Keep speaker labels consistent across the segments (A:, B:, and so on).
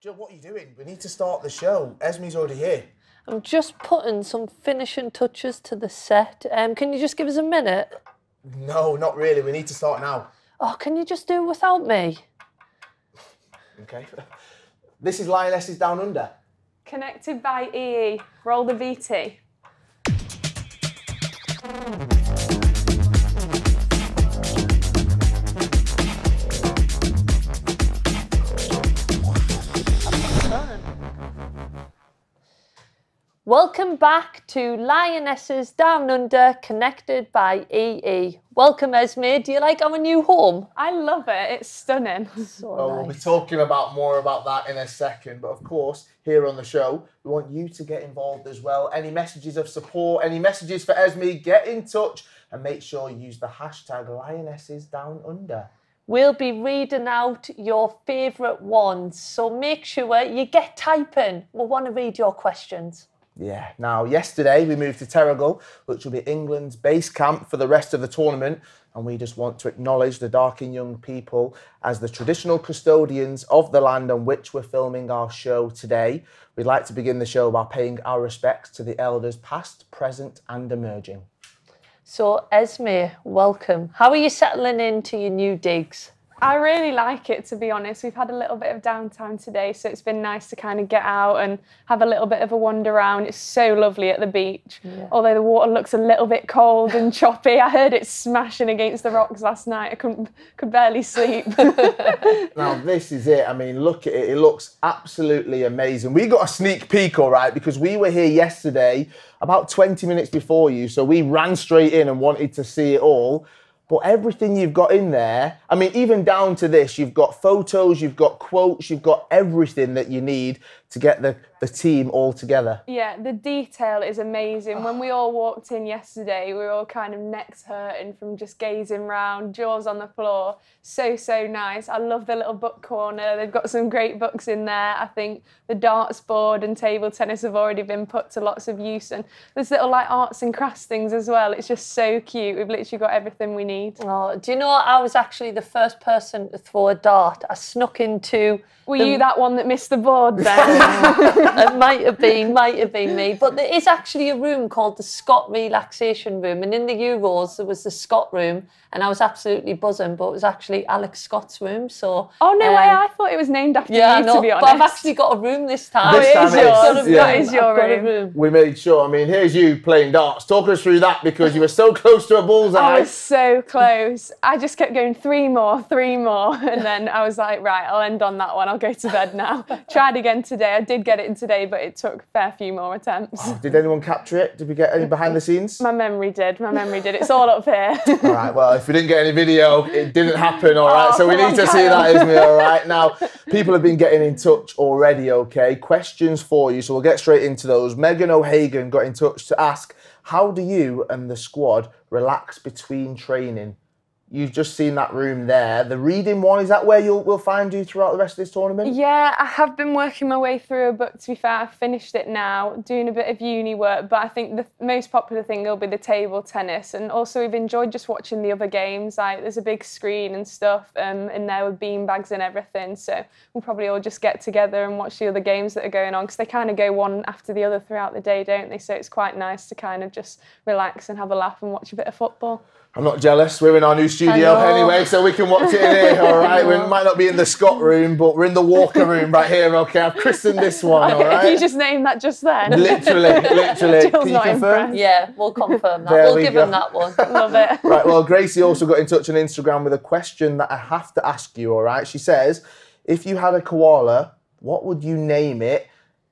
A: Jill, what are you doing? We need to start the show. Esme's already here.
B: I'm just putting some finishing touches to the set. Um, can you just give us a minute?
A: No, not really. We need to start now.
B: Oh, can you just do it without me?
A: Okay. This is Lionesses Down Under.
C: Connected by EE. Roll the VT.
B: Welcome back to Lionesses Down Under, connected by EE. Welcome, Esme. Do you like our new home?
C: I love it. It's stunning.
B: So
A: Well, we'll be talking about more about that in a second. But of course, here on the show, we want you to get involved as well. Any messages of support, any messages for Esme, get in touch and make sure you use the hashtag Lionesses Down Under.
B: We'll be reading out your favourite ones, so make sure you get typing. We'll want to read your questions.
A: Yeah. Now, yesterday we moved to Terrigal, which will be England's base camp for the rest of the tournament. And we just want to acknowledge the Darkinjung people as the traditional custodians of the land on which we're filming our show today. We'd like to begin the show by paying our respects to the elders past, present, and emerging.
B: So, Esme, welcome. How are you settling into your new digs?
C: I really like it, to be honest. We've had a little bit of downtime today, so it's been nice to kind of get out and have a little bit of a wander around. It's so lovely at the beach. Although the water looks a little bit cold and choppy. I heard it smashing against the rocks last night. I couldn't, could barely sleep.
A: Now, this is it. I mean, look at it. It looks absolutely amazing. We got a sneak peek, all right, because we were here yesterday about 20 minutes before you. So we ran straight in and wanted to see it all. But everything you've got in there, I mean, even down to this, you've got photos, you've got quotes, you've got everything that you need to get the, the team all together.
C: Yeah, the detail is amazing. When we oh. all walked in yesterday, we were all kind of necks hurting from just gazing round, jaws on the floor. So, so nice. I love the little book corner. They've got some great books in there. I think the darts board and table tennis have already been put to lots of use. And there's little like arts and crafts things as well. It's just so cute. We've literally got everything we need.
B: Oh, do you know I was actually the first person to throw a dart? I snuck into.
C: Were
B: the-
C: you that one that missed the board then?
B: it might have been, might have been me. But there is actually a room called the Scott Relaxation Room, and in the Euros there was the Scott room, and I was absolutely buzzing. But it was actually Alex Scott's room. So
C: oh, no way.
B: um,
C: I thought it was named after
B: yeah, I
C: you,
B: know,
C: to be honest.
B: but I've actually got a room this time.
A: This time
C: is
A: it is,
C: yours.
A: yeah.
C: That is your
B: I've got a
C: room.
A: We made sure. I mean, here's you playing darts. Talk us through that because you were so close to a bullseye.
C: I was so close. I just kept going three more, three more, and then I was like, right, I'll end on that one. I'll go to bed now. Tried again today. I did get it in today, but it took a fair few more attempts.
A: Oh, did anyone capture it? Did we get any behind the scenes?
C: My memory did. My memory did. It's all up here.
A: All right, well, if we didn't get any video, it didn't happen, all right?
C: Oh,
A: so we need
C: on,
A: to see
C: Kyle.
A: that, isn't it, all right? Now, people have been getting in touch already, okay? Questions for you, so we'll get straight into those. Megan O'Hagan got in touch to ask, how do you and the squad relax between training? You've just seen that room there. The reading one, is that where you'll we'll find you throughout the rest of this tournament?
C: Yeah, I have been working my way through a book. To be fair, I've finished it now, doing a bit of uni work. But I think the most popular thing will be the table tennis, and also we've enjoyed just watching the other games. Like there's a big screen and stuff um, in there with bean bags and everything. So we'll probably all just get together and watch the other games that are going on because they kind of go one after the other throughout the day, don't they? So it's quite nice to kind of just relax and have a laugh and watch a bit of football.
A: I'm not jealous. We're in our new studio
B: know.
A: anyway, so we can watch it in here, all right? We might not be in the Scott room, but we're in the Walker room right here, okay? I've christened this one, all
C: If you just named that just then,
A: Literally, literally.
C: Jill's
A: Can you
C: not
A: confirm?
C: impressed.
B: Yeah, we'll confirm that.
A: There
B: we'll
A: we
B: give
A: go.
B: him that one.
C: love it.
A: Right, well, Gracie also got in touch on Instagram with a question that I have to ask you, all right? She says, if you had a koala, what would you name it?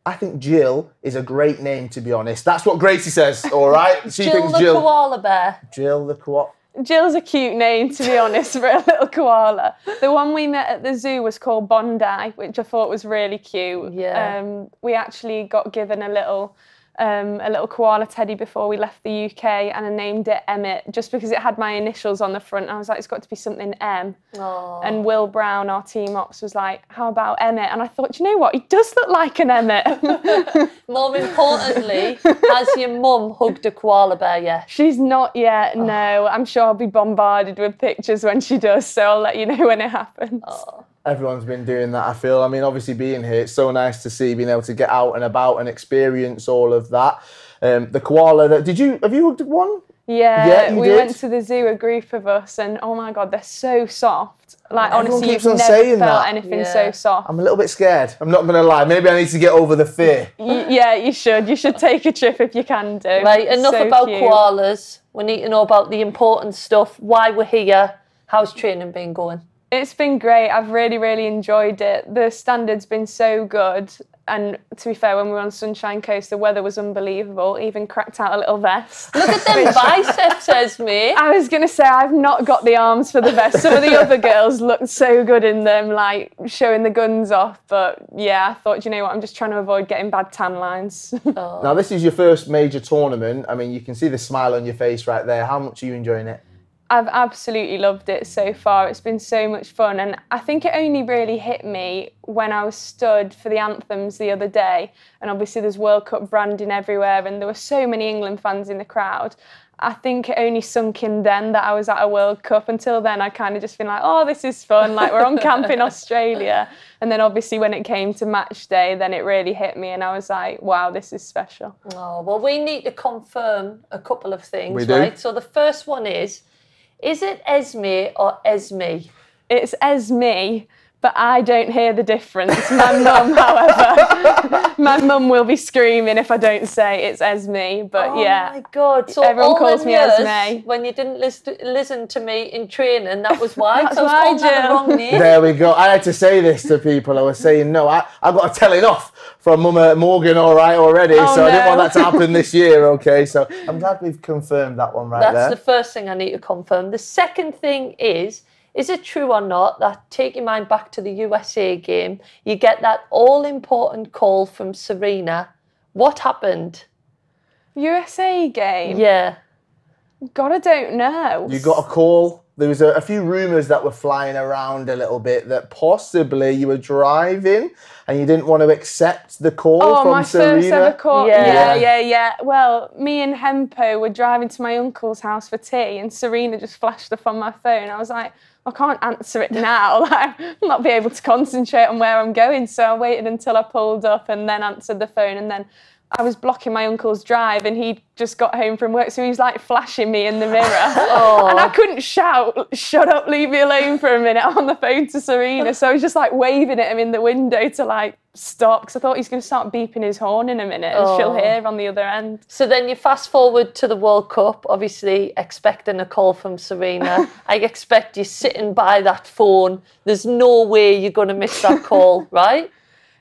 A: I think Jill is a great name, to be honest. That's what Gracie says, all right? She
B: Jill
A: thinks
B: the
A: Jill.
B: koala bear.
A: Jill the koala.
C: Jill's a cute name, to be honest, for a little koala. The one we met at the zoo was called Bondi, which I thought was really cute.
B: Yeah.
C: Um, we actually got given a little um, a little koala teddy before we left the UK, and I named it Emmett just because it had my initials on the front. I was like, it's got to be something M.
B: Aw.
C: And Will Brown, our team ops, was like, how about Emmett? And I thought, you know what? He does look like an Emmett.
B: More importantly, has your mum hugged a koala bear yet?
C: She's not yet, no. I'm sure I'll be bombarded with pictures when she does, so I'll let you know when it happens.
A: Everyone's been doing that, I feel. I mean, obviously being here, it's so nice to see being able to get out and about and experience all of that. Um, the koala, that, did you, have you hugged one?
C: Yeah,
A: Yeah,
C: we
A: did.
C: went to the zoo, a group of us, and oh my god, they're so soft. Like
A: Everyone
C: honestly,
A: keeps
C: you've
A: on
C: never
A: saying
C: felt
A: that.
C: anything
B: Yeah.
C: so soft.
A: I'm a little bit scared. I'm not going to lie. Maybe I need to get over the fear.
C: Y- yeah, you should. You should take a trip if you can do.
B: Right, enough
C: So
B: about
C: cute.
B: koalas. We need to know about the important stuff. Why we're here. How's training been going?
C: It's been great. I've really, really enjoyed it. The standard's been so good. And to be fair, when we were on Sunshine Coast, the weather was unbelievable. Even cracked out a little vest.
B: Look at them biceps, Esme.
C: I was going to say, I've not got the arms for the vest. Some of the other girls looked so good in them, like showing the guns off. But yeah, I thought, you know what, I'm just trying to avoid getting bad tan lines.
A: Now, this is your first major tournament. I mean, you can see the smile on your face right there. How much are you enjoying it?
C: I've absolutely loved it so far. It's been so much fun. And I think it only really hit me when I was stood for the anthems the other day. And obviously, there's World Cup branding everywhere, and there were so many England fans in the crowd. I think it only sunk in then that I was at a World Cup. Until then, I kind of just been like, oh, this is fun. Like, we're on camp in Australia. And then, obviously, when it came to match day, then it really hit me. And I was like, wow, this is special.
B: Oh, well, we need to confirm a couple of things,
A: We do.
B: right? So the first one is, is it Esme or Esme?
C: It's Esme, but I don't hear the difference. My mum, however, my mum will be screaming if I don't say it's Esme. But yeah.
B: Oh
C: yeah,
B: my God. So
C: Everyone
B: all
C: calls me
B: years
C: Esme.
B: When you didn't listen, listen to me in training, that was why.
C: That's
B: so I was
C: why,
B: calling that the wrong name.
A: There we go. I had to say this to people. I was saying, no, I, I got a telling off from Mama uh, Morgan, all right, already.
C: Oh,
A: so I didn't want that to happen this year, okay? So I'm glad we've confirmed that one right
B: That's
A: there.
B: the first thing I need to confirm. The second thing is, is it true or not that take your mind back to the USA game, you get that all important call from Sarina? What happened?
C: USA game.
B: Yeah.
C: God, I don't know.
A: You got a call. There was a, a few rumours that were flying around a little bit that possibly you were driving and you didn't want to accept the call
C: Oh,
A: from
C: my
A: Sarina.
C: first ever call.
B: Yeah.
C: Yeah. yeah, yeah, Well, me and Hempo were driving to my uncle's house for tea, and Sarina just flashed up on my phone. I was like, I can't answer it now. Like, I'll not be able to concentrate on where I'm going. So I waited until I pulled up and then answered the phone, and then. I was blocking my uncle's drive and he just got home from work, so he was like flashing me in the mirror. Oh. And I couldn't shout, shut up, leave me alone for a minute on the phone to Sarina. So I was just like waving at him in the window to like stop because I thought he's going to start beeping his horn in a minute and she'll
B: Oh.
C: hear on the other end.
B: So then you fast forward to the World Cup, obviously expecting a call from Sarina. I expect you sitting by that phone. There's no way you're going to miss that call, right?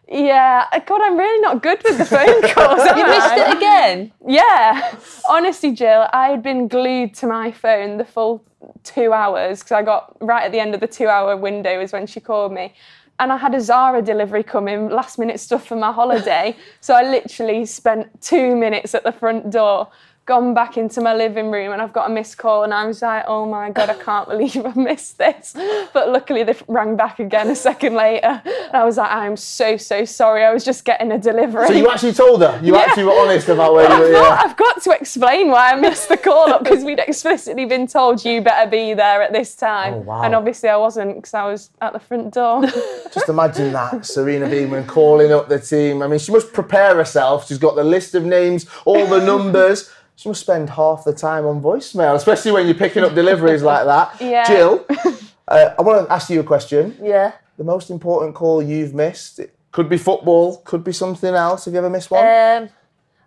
C: Yeah, uh, God, I'm really not good with the phone calls.
B: You missed
C: I?
B: it again.
C: Yeah. Honestly, Jill, I had been glued to my phone the full two hours because I got right at the end of the two hour window is when she called me. And I had a Zara delivery coming, last minute stuff for my holiday. so I literally spent two minutes at the front door, gone back into my living room, and I've got a missed call. And I was like, oh my God, I can't believe I missed this. But luckily, they rang back again a second later. And I was like, I'm so, so sorry. I was just getting a delivery.
A: So you actually told her. You actually were honest about where you were.
C: I've got,
A: Yeah.
C: I've got to explain why I missed the call up because we'd explicitly been told you better be there at this time.
A: Oh, wow.
C: And obviously I wasn't because I was at the front door.
A: Just imagine that Sarina Wiegman calling up the team. I mean, she must prepare herself. She's got the list of names, all the numbers. She must spend half the time on voicemail, especially when you're picking up deliveries like that.
C: Yeah.
A: Jill, uh, I want to ask you a question.
B: Yeah.
A: The most important call you've missed? It could be football, could be something else. Have you ever missed one?
B: Um,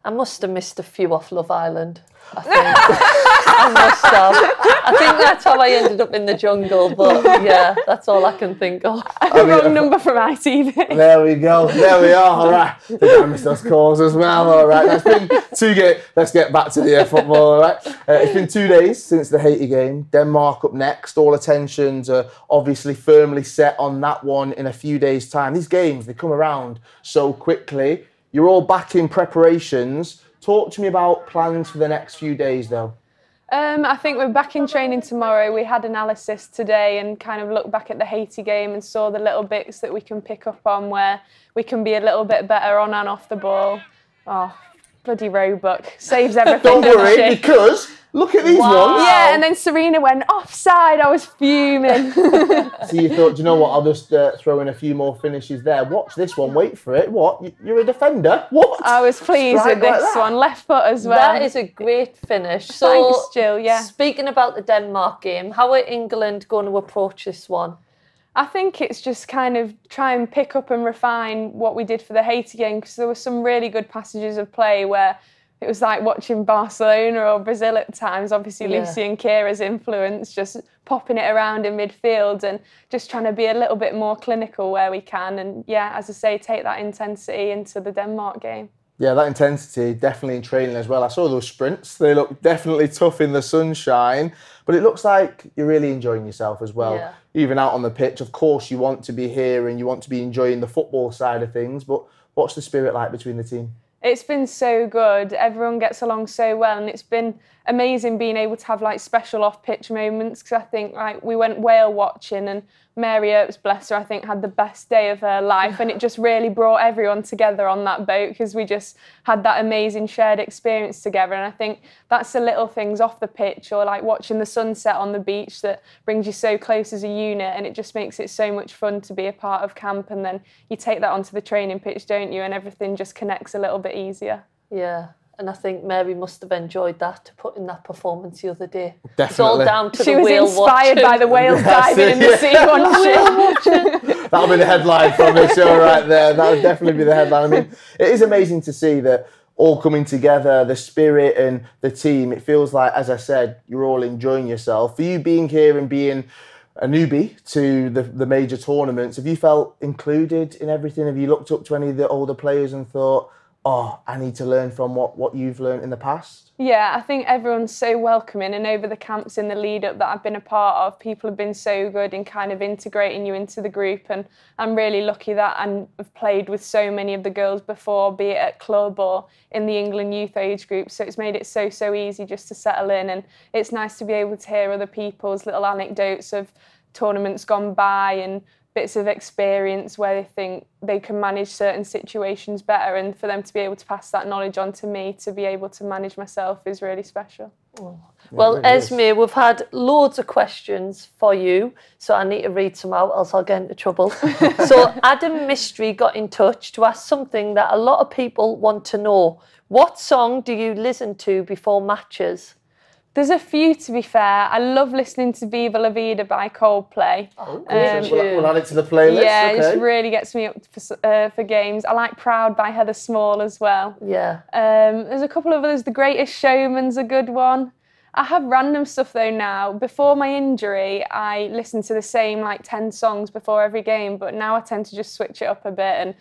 B: I must have missed a few off Love Island. I think. I must have. I think that's how I ended up in the jungle. But yeah, that's all I can think of.
C: the wrong number from ITV.
A: There we go. There we are. All right. I think I missed those calls as well. All right. It's been two ga- Let's get back to the uh, football. All right. Uh, it's been two days since the Haiti game. Denmark up next. All attentions are obviously firmly set on that one in a few days' time. These games they come around so quickly. You're all back in preparations. Talk to me about plans for the next few days, though.
C: Um, I think we're back in training tomorrow. We had analysis today and kind of looked back at the Haiti game and saw the little bits that we can pick up on where we can be a little bit better on and off the ball. Oh, bloody Roebuck saves everything.
A: Don't worry, because look at these
B: Wow.
A: ones.
C: Yeah, and then Serena went offside. I was fuming.
A: So you thought, do you know what? I'll just uh, throw in a few more finishes there. Watch this one. Wait for it. What? You- You're a defender? What?
C: I was pleased
A: Strike
C: with
A: like
C: this
A: that.
C: one. Left foot as well.
B: That is a great finish. So,
C: Thanks, Jill, yeah.
B: Speaking about the Denmark game, how are England going to approach this one?
C: I think it's just kind of try and pick up and refine what we did for the Haiti game because there were some really good passages of play where it was like watching Barcelona or Brazil at times. Obviously,
B: Yeah.
C: Lucy and Keira's influence, just popping it around in midfield and just trying to be a little bit more clinical where we can. And yeah, as I say, take that intensity into the Denmark game.
A: Yeah, that intensity definitely in training as well. I saw those sprints. They look definitely tough in the sunshine, but it looks like you're really enjoying yourself as well.
B: Yeah.
A: Even out on the pitch, of course, you want to be here and you want to be enjoying the football side of things. But what's the spirit like between the team?
C: It's been so good. Everyone gets along so well, and it's been amazing being able to have like special off-pitch moments. Because I think like we went whale watching, and Mary Earps, bless her, I think had the best day of her life, and it just really brought everyone together on that boat because we just had that amazing shared experience together. And I think that's the little things off the pitch, or like watching the sunset on the beach that brings you so close as a unit, and it just makes it so much fun to be a part of camp. And then you take that onto the training pitch, don't you? And everything just connects a little bit easier.
B: Yeah. And I think Mary must have enjoyed that to put in that performance the other day. It's all
A: Definitely.
B: down to
C: She
B: the
C: was inspired by the whales
A: That's
C: diving
A: it,
C: in the sea, wasn't she?
A: That'll be the headline from the show right there. That would definitely be the headline. I mean, it is amazing to see that all coming together, the spirit and the team. It feels like, as I said, you're all enjoying yourself. For you being here and being a newbie to the, the major tournaments, have you felt included in everything? Have you looked up to any of the older players and thought, oh, I need to learn from what, what you've learned in the past?
C: Yeah, I think everyone's so welcoming, and over the camps in the lead up that I've been a part of, people have been so good in kind of integrating you into the group. And I'm really lucky that I have played with so many of the girls before, be it at club or in the England youth age group. So it's made it so, so easy just to settle in. And it's nice to be able to hear other people's little anecdotes of tournaments gone by and bits of experience where they think they can manage certain situations better and for them to be able to pass that knowledge on to me to be able to manage myself is really special.
B: Well,
A: really is.
B: Esme, we've had loads of questions for you, so I need to read some out, else I'll get into trouble. so, Adam Mystery got in touch to ask something that a lot of people want to know. What song do you listen to before matches?
C: There's a few to be fair. I love listening to Viva La Vida by Coldplay.
B: Oh,
C: Um,
A: we'll, we'll add it to the playlist.
C: yeah, it
A: okay.
C: just really gets me up for, uh, for games. I like Proud by Heather Small as well.
B: Yeah.
C: Um, there's a couple of others. The Greatest Showman's a good one. I have random stuff though now. Before my injury, I listened to the same like 10 songs before every game, but now I tend to just switch it up a bit and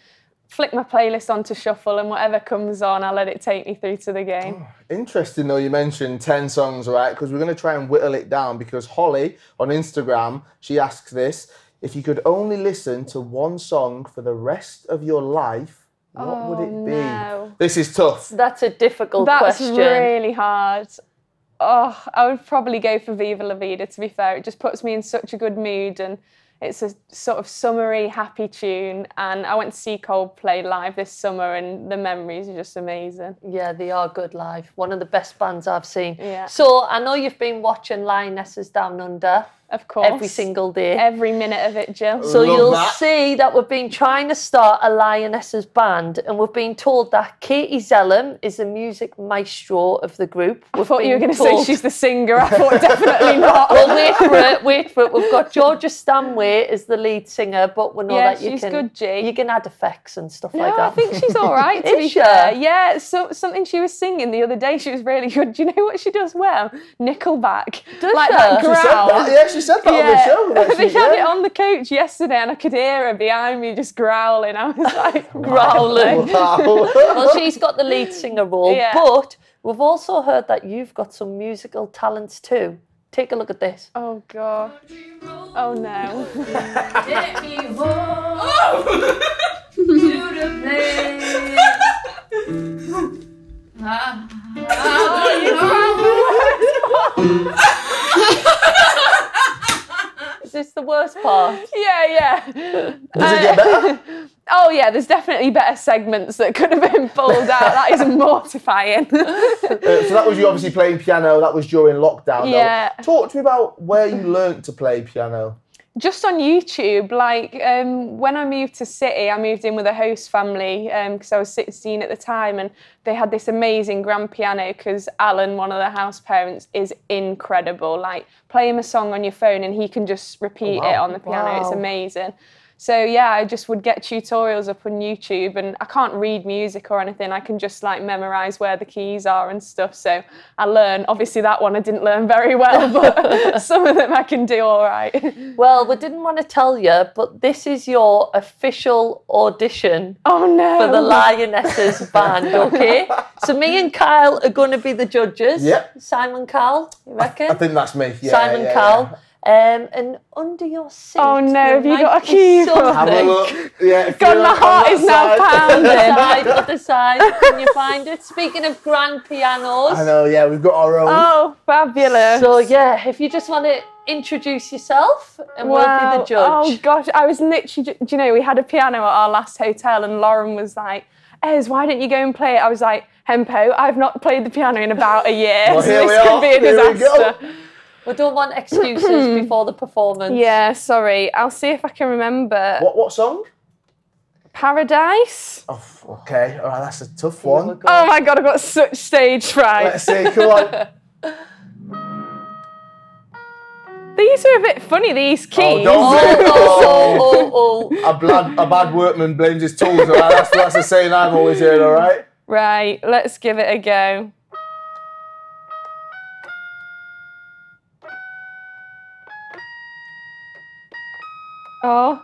C: flick my playlist onto shuffle and whatever comes on, I'll let it take me through to the game.
A: Oh, interesting though you mentioned 10 songs, right? Because we're going to try and whittle it down because Holly on Instagram, she asks this, if you could only listen to one song for the rest of your life, what oh, would it be?
C: no.
A: This is tough.
B: That's a difficult
C: That's
B: question.
C: really hard. Oh, I would probably go for Viva La Vida, to be fair. It just puts me in such a good mood and it's a sort of summery, happy tune. And I went to see Coldplay live this summer and the memories are just amazing.
B: Yeah, they are good live. One of the best bands I've seen.
C: Yeah.
B: So I know you've been watching Lionesses Down Under
C: Of course.
B: every single day.
C: Every minute of it, Jill.
B: So
A: Love
B: you'll
A: that.
B: see that we've been trying to start a Lionesses band, and we've been told that Katie Zelem is the music maestro of the group.
C: I thought you were going to say she's the singer. I thought definitely not.
B: Well, wait for it. Wait for it. We've got Georgia Stanway as the lead singer, but we know
C: Yeah,
B: that you
C: she's
B: can
C: good, G.
B: you can add effects and stuff
C: No,
B: like that.
C: I think she's all right, to
B: Is
C: be
B: she?
C: fair. Yeah, so, something she was singing the other day, she was really good. Do you know what she does well? Nickelback.
B: Does
C: like
B: she?
C: that
B: She
A: She said that. Yeah, she said on the show. that
C: they
A: she-
C: had
A: yeah.
C: it on the couch yesterday, and I could hear her behind me just growling. I was like,
B: Growling.
A: Wow.
B: well, she's got the lead singer role,
C: Yeah.
B: but we've also heard that you've got some musical talents too. Take a look at this.
C: Oh god. Oh no.
D: Take me home to the place. Ah,
B: Is this the worst part?
C: yeah, yeah.
A: Does it get better?
C: Oh yeah, yeah, there's definitely better segments that could have been pulled out. That is mortifying.
A: Uh, so that was you obviously playing piano. That was during lockdown. though.
C: Yeah.
A: Talk to me about where you learnt to play piano.
C: Just on YouTube, like um, when I moved to City, I moved in with a host family because I was 16 at the time, and they had this amazing grand piano. Because Alan, one of the house parents, is incredible. Like play him a song on your phone, and he can just repeat
A: wow.
C: it on the piano. It's amazing. So yeah, I just would get tutorials up on YouTube, and I can't read music or anything. I can just like memorize where the keys are and stuff. So I learn. Obviously, that one I didn't learn very well, but some of them I can do all right.
B: Well, we didn't want to tell you, but this is your official audition
C: Oh no!
B: for the Lionesses band, okay? So me and Kyle are going to be the judges.
A: Yep.
B: Simon Cowell, you reckon?
A: I think that's me. Yeah,
B: Simon
A: yeah,
B: Cowell. Um, and under your seat.
C: Oh, no, have you got a
B: key?
C: keyboard?
A: Yeah. Have a look. Yeah, if
C: God,
A: you're
C: my
A: on
C: heart
A: that
C: is now
A: side-
B: Other
C: pounding.
B: side, other side. Can you find it? Speaking of grand pianos.
A: I know. Yeah, we've got our own.
C: Oh, fabulous!
B: So yeah, if you just want to introduce yourself and we'll be the judge.
C: Oh gosh, I was literally. Do you know we had a piano at our last hotel, and Lauren was like, "Ez, why don't you go and play it?" I was like, "Hempo, I've not played the piano in about a year,
A: Well,
C: so this
A: we
C: could be a
A: Here we go.
C: disaster."
B: We don't want excuses before the performance.
C: Yeah, sorry. I'll see if I can remember.
A: What what song?
C: Paradise.
A: Oh, okay. All right, that's a tough
B: Here we
A: one.
B: go.
C: Oh my god, I've got such stage fright.
A: Let's see. Come on.
C: These are a bit funny. These oh, keys.
A: don't
B: Oh,
A: say-
B: oh, oh, oh.
A: A bad, a bad workman blames his tools. All right? That's, that's a saying I've always heard, all right?
C: Right, let's give it a go. Oh.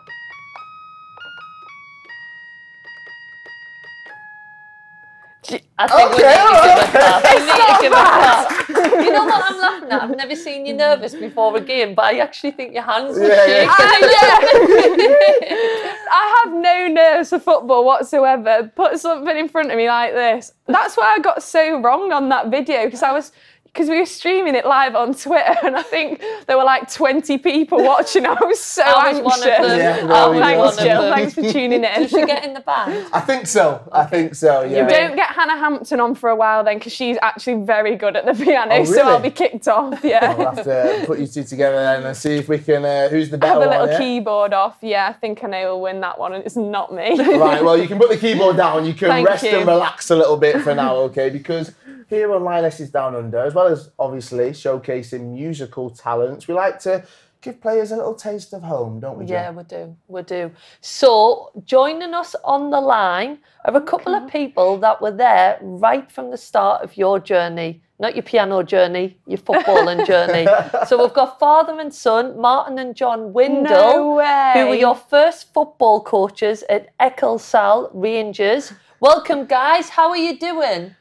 B: I think we
A: Okay,
B: need to give a clap. We need to give a clap. You know what I'm laughing at? I've never seen you nervous before a game, but I actually think your hands were
A: Yeah, yeah.
B: shaking.
C: Ah, I have no nerves for football whatsoever. Put something in front of me like this. That's why I got so wrong on that video because I was because we were streaming it live on Twitter and I think there were like 20 people watching. I was so
B: I was
C: anxious.
B: one of them.
A: Yeah,
B: I
A: no,
B: was
C: Thanks,
B: one of
C: Jill.
B: them.
C: Thanks for tuning in.
B: Did she get in the band?
A: I think so. I think so, yeah.
C: You Don't get Hannah Hampton on for a while then, because she's actually very good at the piano,
A: Oh,
C: so I'll be kicked off. Yeah.
A: We'll have to put you two together then and see if we can. Uh, who's the better
C: Have a little
A: one? yeah?
C: keyboard off. Yeah, I think I know who'll win that one, and it's not me.
A: Right, well, you can put the keyboard down. You can
C: Thank
A: rest
C: you.
A: and relax a little bit for now, okay? Because here on Lionesses Down Under, as well as obviously showcasing musical talents, we like to give players a little taste of home, don't we, Jill?
B: Yeah, we do. We do. So, joining us on the line are a couple of mm-hmm. people that were there right from the start of your journey. Not your piano journey, your footballing journey. So, we've got father and son, Martin and John Windle,
C: No way.
B: who were your first football coaches at Ecclesall Rangers. Welcome, guys. How are you doing?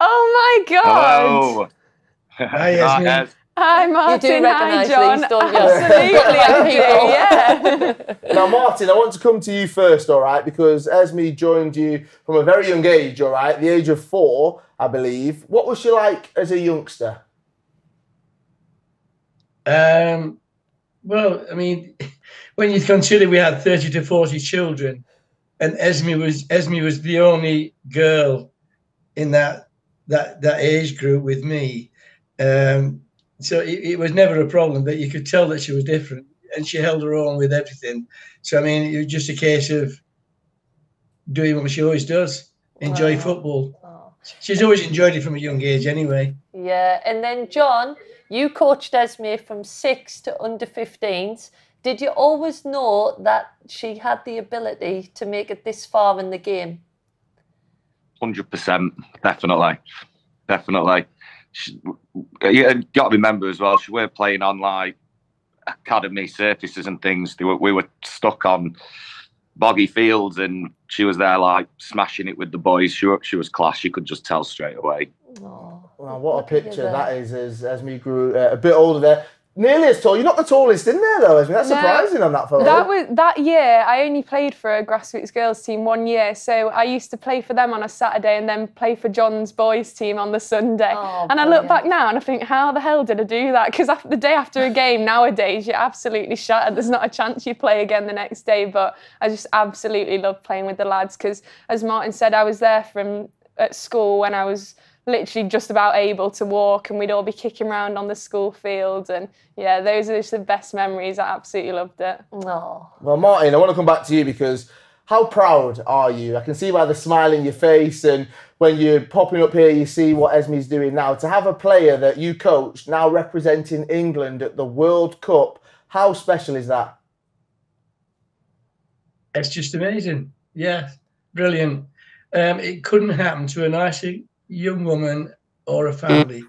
C: Oh my god!
E: Hello.
F: Hi, Yasmin.
E: Hi, Ez.
C: Hi
B: You
C: Martin.
B: do
C: Hi John.
B: these, don't you?
C: Absolutely, I do. Yeah.
A: Now, Martin, I want to come to you first, all right? Because Esme joined you from a very young age, all right? The age of four, I believe. What was she like as a youngster?
F: Um, well, I mean, when you consider we had 30 to 40 children, and Esme was Esme was the only girl in that that that age group with me. Um, so it, it was never a problem, but you could tell that she was different, and she held her own with everything. So I mean, it was just a case of doing what she always does, enjoy
B: Wow.
F: football.
B: Oh.
F: She's always enjoyed it from a young age, anyway.
B: Yeah, and then John, you coached Esme from six to under 15s. Did you always know that she had the ability to make it this far in the game?
E: Hundred percent, definitely, definitely. She, you got to remember as well, she weren't playing on like academy surfaces and things. They were, we were stuck on boggy fields, and she was there like smashing it with the boys. She, wa- she was class. You could just tell straight away.
B: Oh,
A: Well, what a
B: look at you
A: picture that is as Esme grew uh, a bit older there. Nearly as tall. You're not the tallest in there though, Esme. That's
C: No.
A: surprising on that photo.
C: That was that year. I only played for a grassroots girls team one year, so I used to play for them on a Saturday and then play for John's boys team on the Sunday.
B: Oh,
C: and I look
B: brilliant.
C: back now and I think, how the hell did I do that? Because the day after a game nowadays, you're absolutely shattered. There's not a chance you play again the next day. But I just absolutely love playing with the lads because, as Martin said, I was there from at school when I was literally just about able to walk and we'd all be kicking around on the school field and yeah those are just the best memories i absolutely loved it
B: Oh,
A: Well, Martin, I want to come back to you because how proud are you? I can see by the smile in your face, and when you're popping up here, you see what Esme's doing now. To have a player that you coached now representing England at the World Cup, how special is that?
F: It's just amazing. Yeah, brilliant. Um, it couldn't happen to a nicer young woman or a family.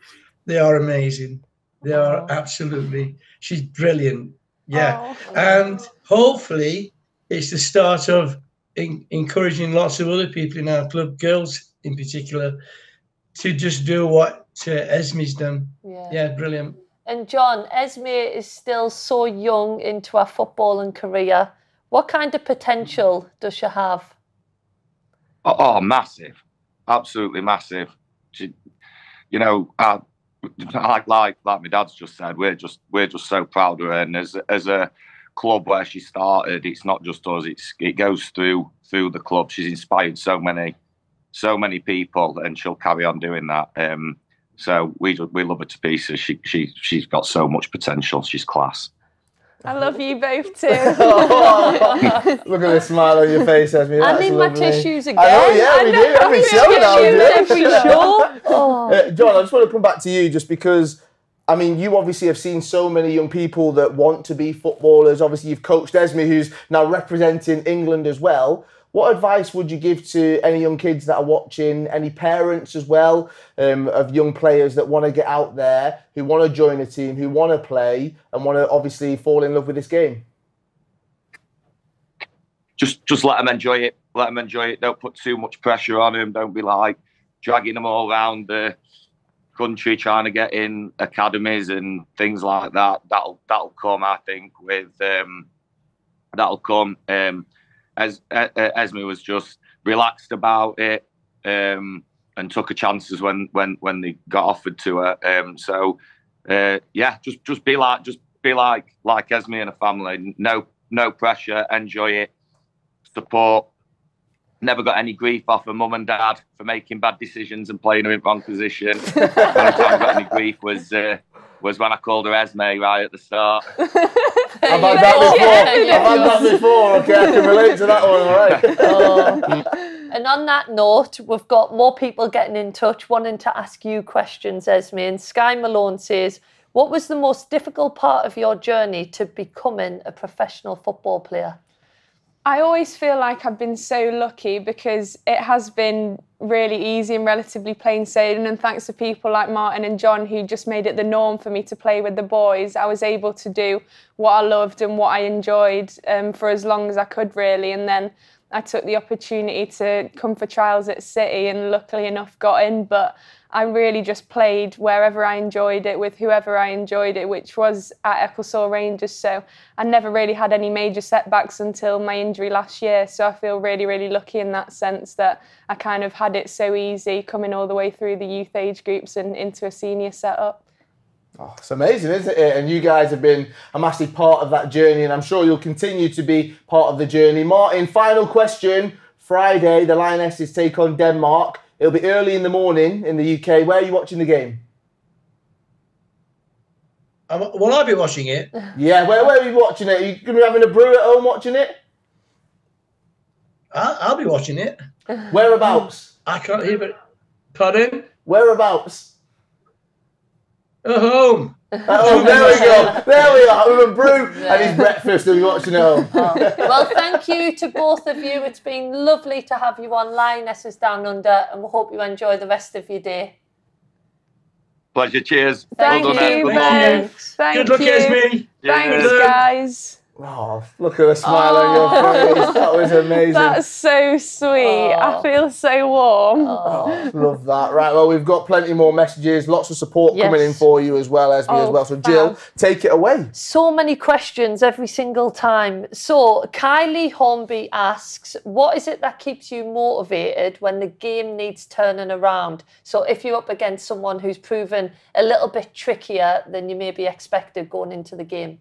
F: They are amazing. They are absolutely. She's brilliant. Yeah, and hopefully it's the start of en- encouraging lots of other people in our club, girls in particular, to just do what uh, Esme's done.
B: yeah.
F: Yeah, brilliant.
B: And John, Esme is still so young into her footballing career. What kind of potential does she have?
E: Oh, oh, massive, absolutely massive. She, you know, uh, like like like my dad's just said, we're just we're just so proud of her. And as as a club where she started, it's not just us; it's it goes through through the club. She's inspired so many so many people, and she'll carry on doing that. Um, so we we love her to pieces. She she she's got so much potential. She's class.
C: I love you both too
A: Look at the smile on your face, Esme.
B: I
A: That's
B: need my tissues again.
A: I know, yeah, we
B: I
A: do. Every show now,
B: every show. Oh.
A: Uh, John, I just want to come back to you just because, I mean, you obviously have seen so many young people that want to be footballers. Obviously, you've coached Esme, who's now representing England as well. What advice would you give to any young kids that are watching, any parents as well, um, of young players that want to get out there, who want to join a team, who want to play, and want to obviously fall in love with this game?
E: just just let them enjoy it. Let them enjoy it. Don't put too much pressure on them. Don't be like dragging them all around the country trying to get in academies and things like that. That'll that'll come, I think, with um, that'll come. Um, as uh, uh, Esme was just relaxed about it um, and took her chances when when when they got offered to her. Um, so uh, yeah, just just be like just be like like Esme and a family. No no pressure. Enjoy it support. Never got any grief off her mum and dad for making bad decisions and playing her in wrong position. the only time I got any grief was uh, was when I called her Esme right at the start.
A: I've had that before. I've had that before. Okay, I can relate to that one. All right.
B: Oh. And on that note, we've got more people getting in touch wanting to ask you questions, Esme. And Sky Malone says, What was the most difficult part of your journey to becoming a professional football player?
C: I always feel like I've been so lucky because it has been really easy and relatively plain sailing. And thanks to people like Martin and John who just made it the norm for me to play with the boys, I was able to do what I loved and what I enjoyed um, for as long as I could, really. And then I took the opportunity to come for trials at City and luckily enough got in. But I really just played wherever I enjoyed it with whoever I enjoyed it, which was at Ecclesall Rangers. So I never really had any major setbacks until my injury last year. So I feel really, really lucky in that sense that I kind of had it so easy coming all the way through the youth age groups and into a senior setup.
A: Oh, it's amazing, isn't it? And you guys have been a massive part of that journey, and I'm sure you'll continue to be part of the journey. Martin, final question. Friday, the Lionesses take on Denmark. It'll be early in the morning in the UK. Where are you watching the game?
F: Um, Will I be watching it?
A: Yeah, where, where are you watching it? Are you going to be having a brew at home watching it?
F: I'll, I'll be watching it.
A: Whereabouts?
F: I can't hear it. Pardon?
A: Whereabouts?
F: At home.
A: Oh, there we go. There we are. With a brew and his breakfast and we're watching at home. Oh.
B: Well, thank you to both of you. It's been lovely to have you on Lionesses Down Under, and we hope you enjoy the rest of your day.
E: Pleasure. Cheers.
C: Thank
E: well done,
C: you,
E: Good
C: Ben. Thank
F: Good luck,
C: you.
F: Esme.
C: Thanks,
E: Cheers.
C: guys.
A: Oh, look at the smile on your oh. face. That was amazing.
C: That's so sweet. I
B: Oh.
C: feel so warm.
A: Oh, love that. Right, well, we've got plenty more messages, lots of support coming in for you as well, Esme, as
C: Oh,
A: well. So, Jill,
C: fab.
A: take it away.
B: So many questions every single time. So, Kylie Hornby asks, What is it that keeps you motivated when the game needs turning around? So, if you're up against someone who's proven a little bit trickier than you maybe expected going into the game.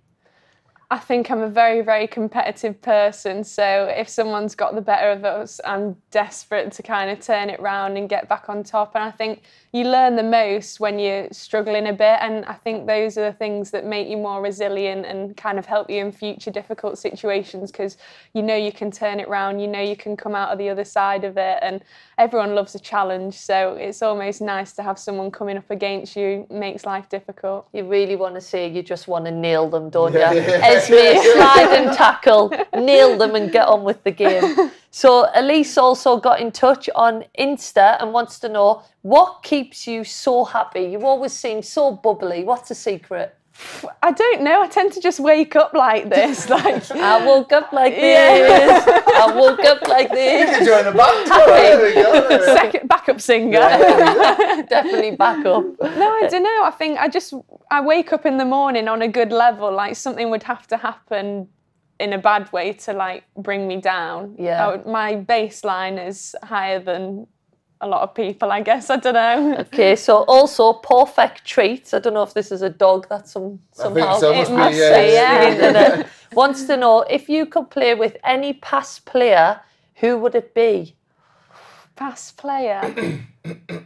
C: I think I'm a very, very competitive person. So if someone's got the better of us, I'm desperate to kind of turn it round and get back on top. And I think you learn the most when you're struggling a bit. And I think those are the things that make you more resilient and kind of help you in future difficult situations because you know you can turn it round, you know you can come out of the other side of it. And everyone loves a challenge. So it's almost nice to have someone coming up against you, makes life difficult.
B: You really want to say you just want to nail them, don't
A: Yeah.
B: you? Esme, slide and tackle, nail them and get on with the game. So Elise also got in touch on Insta and wants to know what keeps you so happy. You always seem so bubbly. What's the secret?
C: I don't know. I tend to just wake up like this. Like
B: I woke up like this.
C: Yeah.
B: I woke up like this.
A: Join the band. There we go.
C: second backup singer.
B: Definitely back up.
C: No, I don't know. I think I just I wake up in the morning on a good level. Like something would have to happen in a bad way to like bring me down.
B: Yeah.
C: I would- my baseline is higher than a lot of people. I guess I don't know.
B: Okay, so also perfect treats. I don't know if this is a dog that's some somehow
A: so.
C: It
A: Must be,
C: must
A: yeah,
C: be,
A: yeah.
C: yeah.
B: Wants to know if you could play with any past player, who would it be?
C: Past player.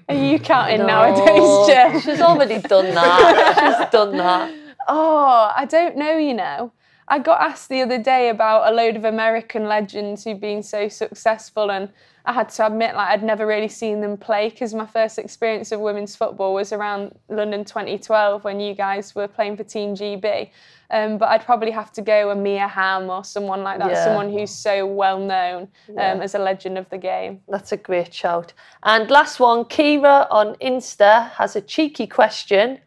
C: Are you counting
B: No,
C: nowadays, Jill?
B: She's already done that. She's done that.
C: Oh, I don't know, you know. I got asked the other day about a load of American legends who've been so successful, and I had to admit, like, I'd never really seen them play because my first experience of women's football was around London 2012 when you guys were playing for Team GB. Um, but I'd probably have to go a Mia Hamm or someone like that,
B: Yeah.
C: someone who's so well known um, as a legend of the game.
B: That's a great shout. And last one, Kira on Insta has a cheeky question.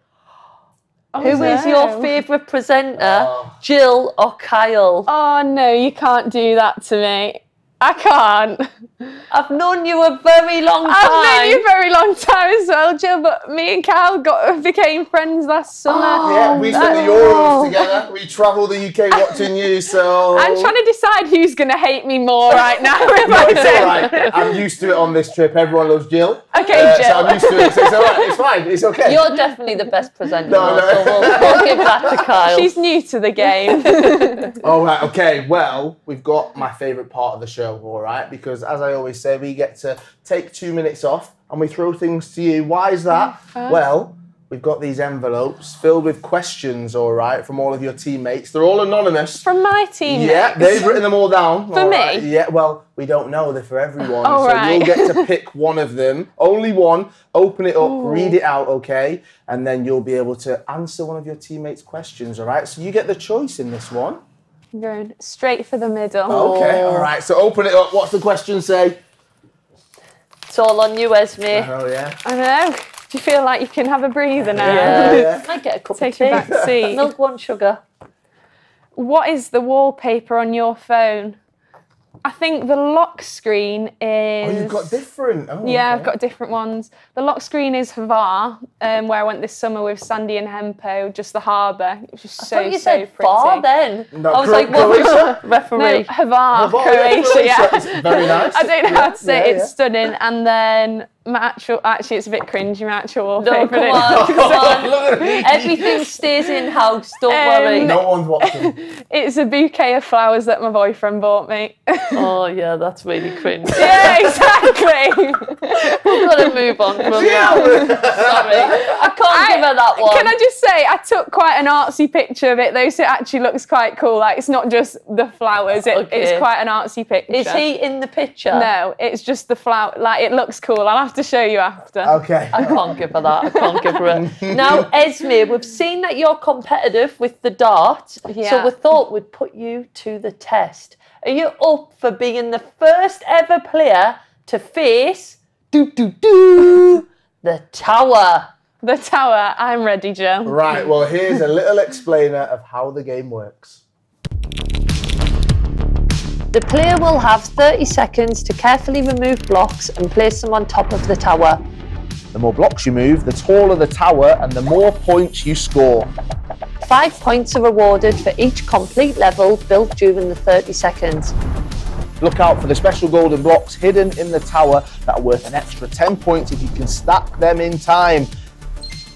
B: Oh, Who is your
C: no.
B: favourite presenter,
A: Oh.
B: Jill or Kyle?
C: Oh no, you can't do that to me. I can't.
B: I've known you a very long time.
C: I've known you a very long time as well, Jill. But me and Cal got became friends last summer.
A: Yeah, we spent the Euros together. We travelled the UK watching you, so.
C: I'm trying to decide who's going to hate me more right now. if
A: No,
C: I
A: it's
C: do.
A: all right. I'm used to it on this trip. Everyone loves Jill.
C: Okay,
A: Uh,
C: Jill.
A: So I'm used to it. So it's all right. It's fine. It's okay.
B: You're definitely the best presenter,
A: No, no.
B: so we'll, we'll give that to Kyle.
C: She's new to the game.
A: All right, okay. Well, we've got my favourite part of the show, all right? Because as I always say, we get to take two minutes off and we throw things to you. Why is that? Mm, well, we've got these envelopes filled with questions, all right, from all of your teammates. They're all anonymous.
C: From my team.
A: Yeah, they've written them all down.
C: For
A: all
C: me?
A: right. Yeah, well, we don't know. They're for everyone.
C: Oh,
A: so
C: right.
A: you'll get to pick one of them. Only one. Open it up, read it out, okay? And then you'll be able to answer one of your teammates' questions, all right? So you get the choice in this one.
C: Going straight for the middle.
A: Okay, oh. all right. So open it up. What's the question say?
B: It's all on you, Esme.
A: Oh, yeah.
C: I know. Do you feel like you can have a breather now?
A: Yeah, um, yeah.
B: Might get a cup
C: Take
B: of tea.
C: Take a back seat.
B: Milk one sugar.
C: What is the wallpaper on your phone? I think the lock screen is.
A: Oh, you've got different. Oh,
C: Yeah, I've got different ones. The lock screen is Havar, um, where I went this summer with Sandy and Hempo, just the harbour. It was just
B: I
C: so,
B: thought you
C: so
B: said
C: pretty.
B: far then.
A: No,
B: I was
A: Cro-
B: like, what was
A: Croatia?
C: No. Havar,
A: Havar,
C: Croatia, yeah.
A: Croatia. Very nice.
C: I don't know how to say
A: Yeah,
C: it. It's
A: yeah.
C: stunning. And then my actual, actually, it's a bit cringy, my actual
B: No,
C: wallpaper.
B: come on, come on.
A: Look at me.
B: Everything stays in house, don't
C: Um,
B: worry.
A: No one's watching.
C: It's a bouquet of flowers that my boyfriend bought me.
B: Oh, yeah, that's really cringe.
C: yeah, exactly.
B: We've got to move on from that. Sorry. I can't give her that one.
C: Can I just say, I took quite an artsy picture of it though, so it actually looks quite cool. Like it's not just the flowers; it,
B: Okay.
C: it's quite an artsy picture.
B: Is he in the picture?
C: No, it's just the flower. Like it looks cool. I'll have to show you after.
A: Okay.
B: I can't give her that. I can't give her it. Now, Esme, we've seen that you're competitive with the dart, so
C: Yeah.
B: we thought we'd put you to the test. Are you up for being the first ever player to face do do do the tower?
C: The tower. I'm ready, Joe.
A: Right, well, here's a little explainer of how the game works.
B: The player will have 30 seconds to carefully remove blocks and place them on top of the tower.
A: The more blocks you move, the taller the tower and the more points you score.
B: Five points are awarded for each complete level built during the 30 seconds.
A: Look out for the special golden blocks hidden in the tower that are worth an extra 10 points if you can stack them in time.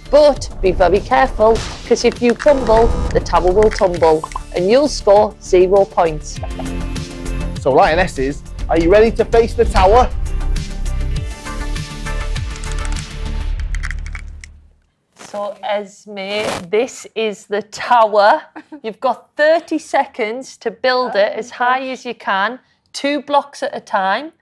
B: But be very careful because if you fumble, the tower will tumble and you'll score zero points.
A: So Lionesses, are you ready to face the tower?
B: So Esme, this is the tower. You've got 30 seconds to build it oh as high as you can, two blocks at a time.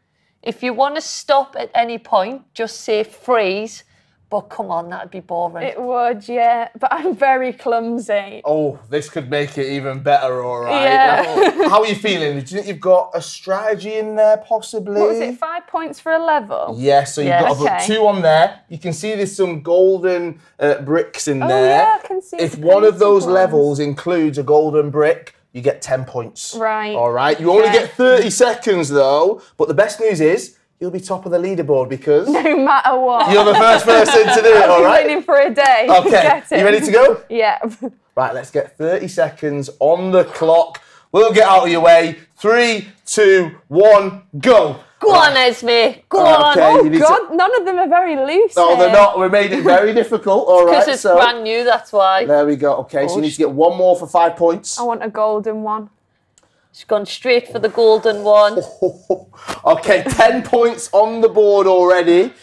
B: If you want to stop at any point, just say freeze. But come on, that'd be boring.
C: It would, yeah. But I'm very clumsy.
A: Oh, this could make it even better, all right.
C: Yeah.
A: How are you feeling? Do you think you've got a strategy in there, possibly?
C: What was it, five points for a level?
A: Yeah, so you've
B: Yeah.
A: got to put
C: Okay.
A: two on there. You can see there's some golden uh, bricks in
C: Oh,
A: there.
C: yeah, I can see
A: If
C: the
A: one of those
C: ones.
A: levels includes a golden brick, you get 10 points.
C: Right.
A: All right. You only
C: Okay.
A: get 30 seconds though, but the best news is you'll be top of the leaderboard because
C: No matter what.
A: you're the first person to do it, all
C: I'm waiting for a day.
A: Okay.
C: get it.
A: You ready to go?
C: Yeah.
A: Right, let's get 30 seconds on the clock. We'll get out of your way. Three, two, one, go.
B: Go on, Esme. Go on.
A: Okay,
C: Oh
A: need to-
C: God, none of them are very loose.
A: No, they're not. We made it very difficult. All right.
B: Because
A: right,
B: it's
A: so
B: brand new, that's why.
A: there we go. Okay, so you need to get one more for five points.
C: I want a golden one.
B: She's gone straight for the golden one.
A: okay, 10 points on the board already.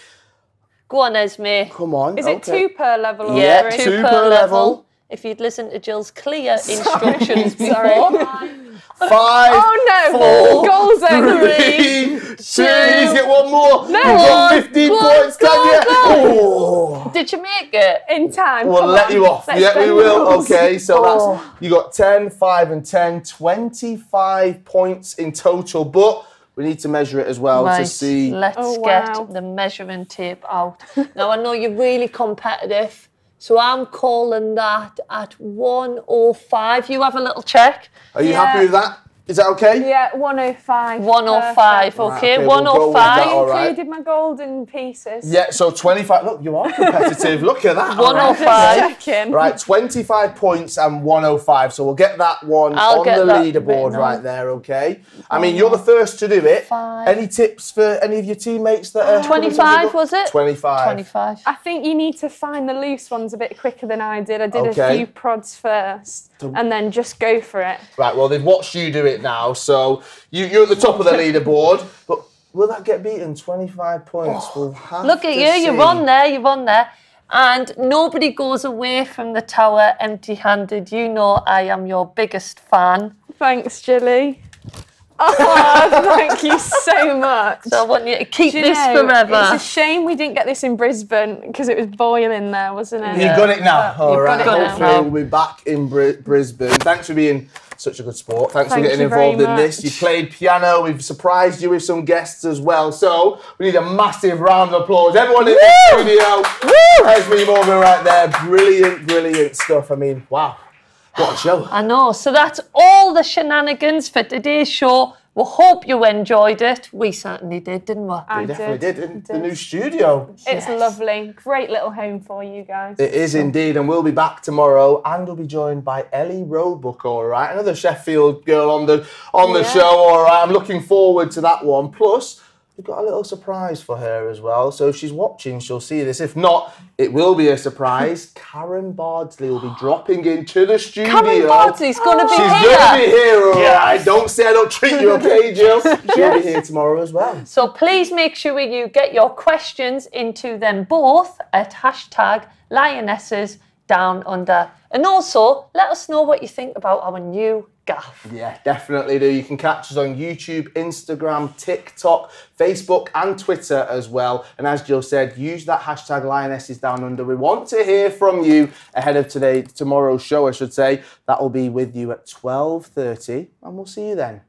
B: Go on, Esme.
A: Come on.
C: Is it two per level or
B: Yeah, two,
A: two
B: per,
A: per
B: level.
A: level.
B: If you'd listened to Jill's clear instructions
C: Sorry.
B: before.
A: Five.
C: Oh no!
A: four,
C: Goals then.
A: Three, two, you to get one more.
C: No.
A: You've got 15
B: Go,
A: points,
B: go,
A: can you? Oh.
B: Did you make it?
C: In time.
A: We'll
C: come
A: let
C: on.
A: you off.
C: Let's
A: yeah, we will.
C: rules.
A: Okay, so
B: Oh.
A: that's you got 10, 5, and 10, 25 points in total, but we need to measure it as well
B: Right,
A: to see.
B: let's
C: Oh,
B: get the measuring tape out. now I know you're really competitive, so I'm calling that at 105. You have a little check.
A: Are you
C: Yeah.
A: happy with that? Is that okay?
C: Yeah, 105.
B: 105,
C: Perfect.
B: okay,
A: okay, we'll oh go with that,
B: 105.
A: all right.
C: Included my golden pieces.
A: Yeah, so 25. Look, you are competitive. Look at that.
B: 105.
C: Checking.
A: Right, 25 points and 105. So we'll get that one
B: I'll
A: on the leaderboard
B: written on.
A: right there, okay? I mean, you're the first to do it.
B: Five.
A: Any tips for any of your teammates that are.
B: Uh, 25 was it?
A: 25.
B: 25.
C: I think you need to find the loose ones a bit quicker than I did. I did
A: Okay.
C: a few prods first and then just go for it.
A: Right, well, they've watched you do it now, so you, you're at the top of the leaderboard. But will that get beaten? 25 points. Oh, we'll have
B: Oh, Look at
A: to
B: you, you're on there, you're on there. And nobody goes away from the tower empty handed. You know I am your biggest fan.
C: Thanks, Jilly. Oh, thank you so much.
B: So I want you to keep
C: you
B: this
C: know,
B: forever.
C: It's a shame we didn't get this in Brisbane because it was boiling in there, wasn't it?
A: You've got it now. All
B: You've
A: right. Hopefully,
B: now.
A: we'll be back in Bri- Brisbane. Thanks for being such a good sport. Thanks
C: Thank
A: for getting involved in this. You played piano. We've surprised you with some guests as well. So we need a massive round of applause. Everyone in the studio. Woo! Esme Morgan right there. Brilliant, brilliant stuff. I mean, wow. What a show.
B: I know. So that's all the shenanigans for today's show. We hope you enjoyed it. We certainly did, didn't we?
C: I
A: We definitely did. In
C: did.
A: the new studio.
C: It's lovely. Great little home for you guys.
A: It is indeed, and we'll be back tomorrow, and we'll be joined by Ellie Roebuck. All right, another Sheffield girl on the on the
C: Yeah.
A: show. All right, I'm looking forward to that one. Plus, we've got a little surprise for her as well. So if she's watching, she'll see this. If not, it will be a surprise. Karen Bardsley will be dropping into the studio.
B: Karen Bardsley's going to be
A: She's
B: here.
A: gonna be here, all right. Don't say I don't treat you, okay, Jill? She'll be here tomorrow as well.
B: So please make sure you get your questions into them both at hashtag lionesses down under. And also let us know what you think about our new gaff.
A: Yeah, definitely do. You can catch us on YouTube, Instagram, TikTok, Facebook, and Twitter as well. And as Jill said, use that hashtag Lionesses Down Under. We want to hear from you ahead of today, tomorrow's show, I should say. That will be with you at 12.30, and we'll see you then.